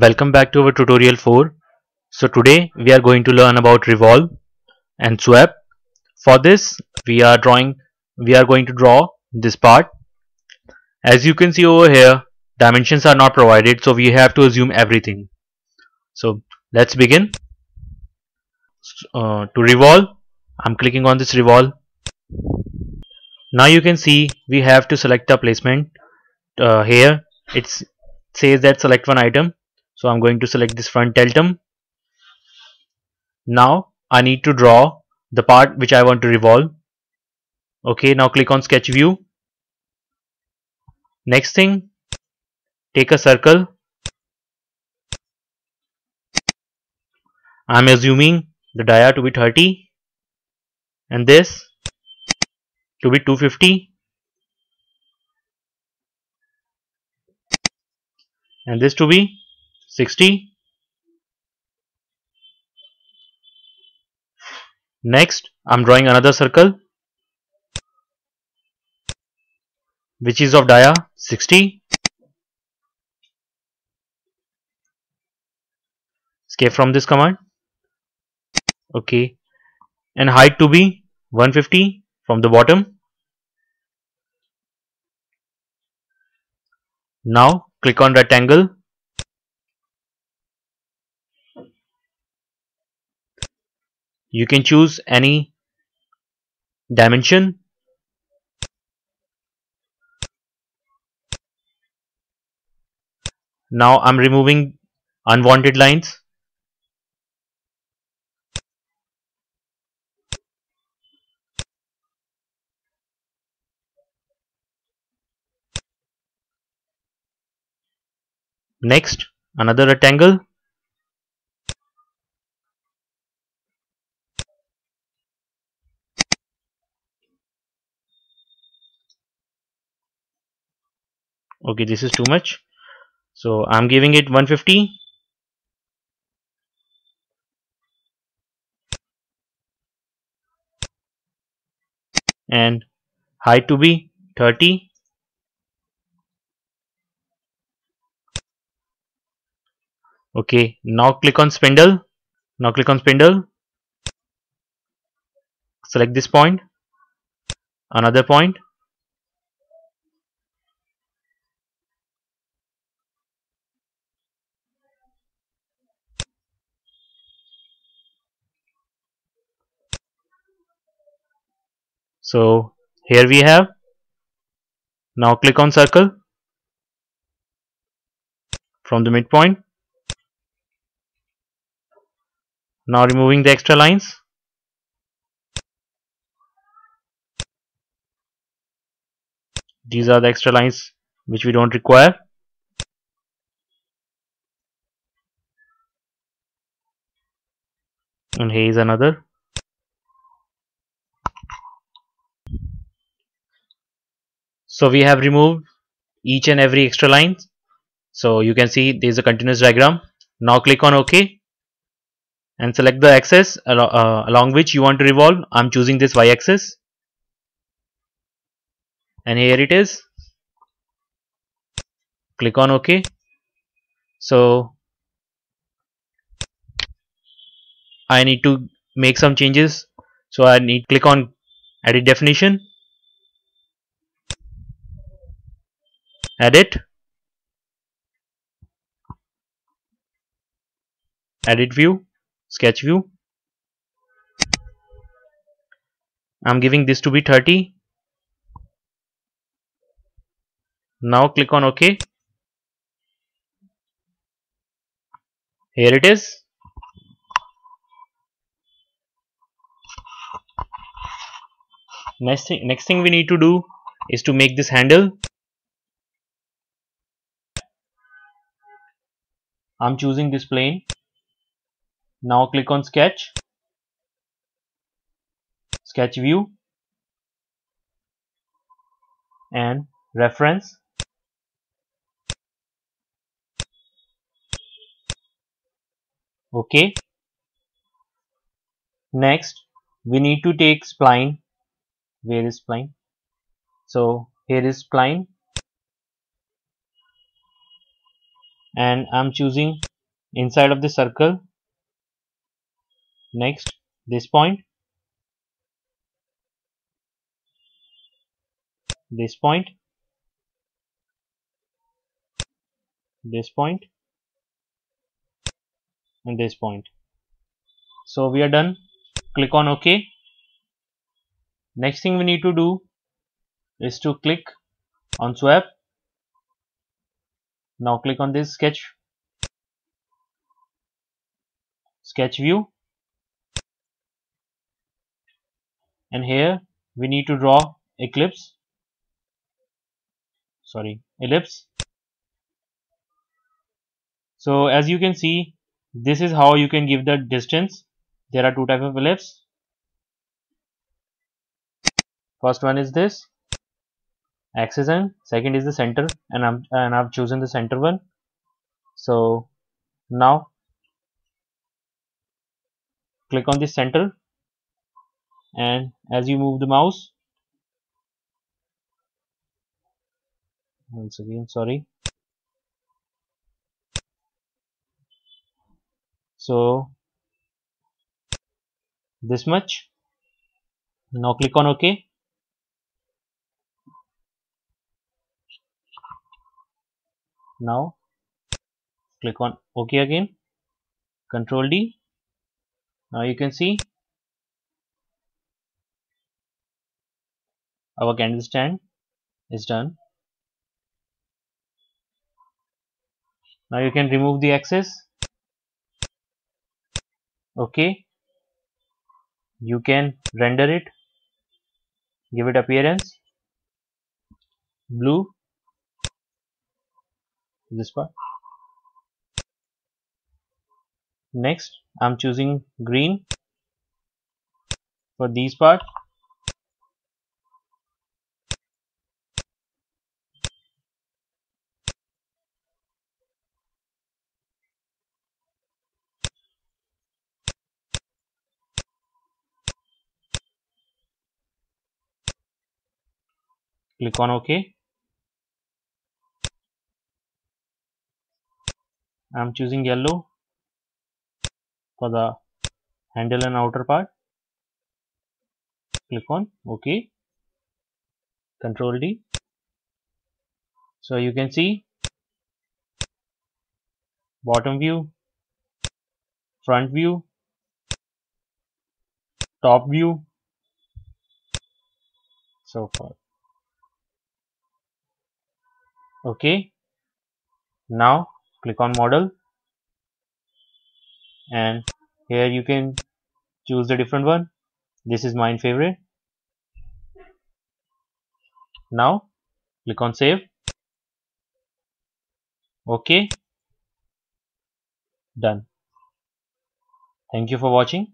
Welcome back to our tutorial 4. So today we are going to learn about revolve and sweep. For this we are drawing we are going to draw this part. As you can see over here dimensions are not provided so we have to assume everything. So let's begin. Uh, to revolve I'm clicking on this revolve. Now you can see we have to select a placement uh, here it says that select one item so I'm going to select this frontalitum now I need to draw the part which I want to revolve. Okay now click on sketch view. Next thing take a circle. I'm assuming the dia to be 30 and this to be 250 and this to be 60 next I'm drawing another circle which is of dia 60 escape from this command. Okay. And height to be 150 from the bottom. Now click on rectangle you can choose any dimension. Now I'm removing unwanted lines. Next another rectangle okay this is too much. So I'm giving it 150 and height to be 30 okay now click on spindle. Now click on spindle. Select this point. Another point so here we have. Now click on circle from the midpoint. Now removing the extra lines. These are the extra lines which we don't require. And here is another so we have removed each and every extra line. So you can see there is a continuous diagram. Now click on ok and select the axis uh, along which you want to revolve. I'm choosing this y axis and here it is. Click on ok. So I need to make some changes. So I need click on edit definition edit edit view. Sketch view. I'm giving this to be 30 now click on ok. Here it is. Next thing next thing we need to do is to make this handle I'm choosing this plane. Now click on sketch. Sketch view. And reference. Okay. Next we need to take spline. Where is spline? So here is spline and I'm choosing inside of the circle. Next this point. This point. This point. And this point. So we are done. Click on ok. Next thing we need to do is to click on sweep now click on this sketch sketch view. And here we need to draw eclipse. Sorry ellipse. So as you can see this is how you can give the distance. There are two type of ellipse. First one is this axis and second is the center and I'm and I've chosen the center one. So now click on the center and as you move the mouse once again sorry. So this much. Now click on ok now click on ok again. Control d. Now you can see our candle stand is done. Now you can remove the axis okay. You can render it. Give it appearance. Blue this part. Next I'm choosing green for these part click on ok I'm choosing yellow for the handle and outer part. Click on ok. Control D. So you can see bottom view front view top view so far okay now click on model. And here you can choose the different one. This is mine favorite. Now click on save. Okay done. Thank you for watching